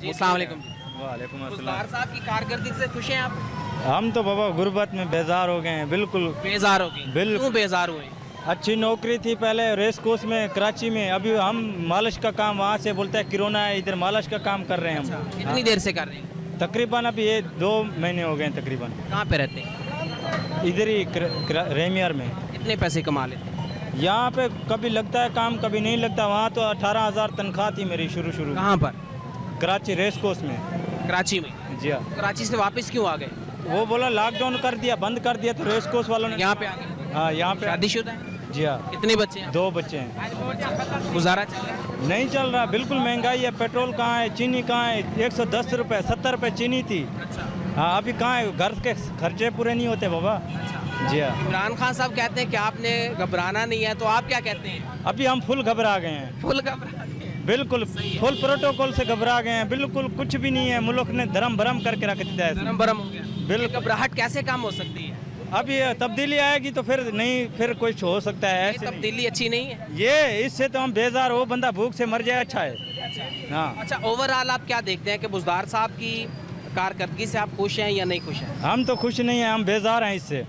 जी अस्सलाम वालेकुम। वालेकुम साहब की कारकर्दगी से खुश हैं आप? हम तो बाबा गुर्बत में बेजार हो गए हैं बिल्कुल। बेजार हो गए बिल्कुल। बेजार हुए? अच्छी नौकरी थी पहले रेस कोर्स में कराची में। अभी हम मालिश का काम वहाँ से बोलते हैं किरोना है इधर मालिश का काम कर रहे हैं हम। कितनी देर से कर रहे हैं? तकरीबन अभी ये दो महीने हो गए हैं तकरीबन। कहाँ पे रहते हैं? इधर ही रेमियर में। कितने पैसे कमा लेते हैं? यहाँ पे कभी लगता है काम कभी नहीं लगता। वहाँ तो अठारह हज़ार तनख्वाह थी मेरी शुरू शुरू कहाँ पर? कराची रेस कोर्स में। कराची में? जी हाँ। कराची से वापस क्यों आ गए? वो बोला लॉकडाउन कर दिया बंद कर दिया तो रेस कोर्स वालों ने यहाँ पे आ गए? हाँ यहाँ पे शादीशुदा है? जी हाँ। कितने बच्चे हैं? दो बच्चे हैं। गुजारा चल रहा है। नहीं चल रहा बिल्कुल महँगाई है पेट्रोल कहाँ है चीनी कहाँ है एक सौ दस रुपये सत्तर रुपये चीनी थी। अच्छा। हाँ अभी कहाँ है घर के खर्चे पूरे नहीं होते बाबा। जी हाँ। इमरान खान साहब कहते हैं कि आपने घबराना नहीं है तो आप क्या कहते हैं? अभी हम फुल घबरा गए हैं। फुल घबरा। बिल्कुल फुल प्रोटोकॉल से घबरा गए हैं। बिल्कुल कुछ भी नहीं है। मुल्क ने धर्म भरम करके रख दिया है। हो गया। बिल्कुल। घबराहट कैसे काम हो सकती है? अब ये तब्दीली आएगी तो फिर नहीं फिर कुछ हो सकता है ऐसे तब्दीली अच्छी नहीं है? ये इससे तो हम बेजार हो बंदा भूख से मर जाए अच्छा है। हाँ। अच्छा ओवरऑल आप क्या देखते हैं कि बुजदार साहब की कारकर्दगी से आप खुश हैं या नहीं खुश हैं? हम तो खुश नहीं हैं हम बेजार हैं इससे।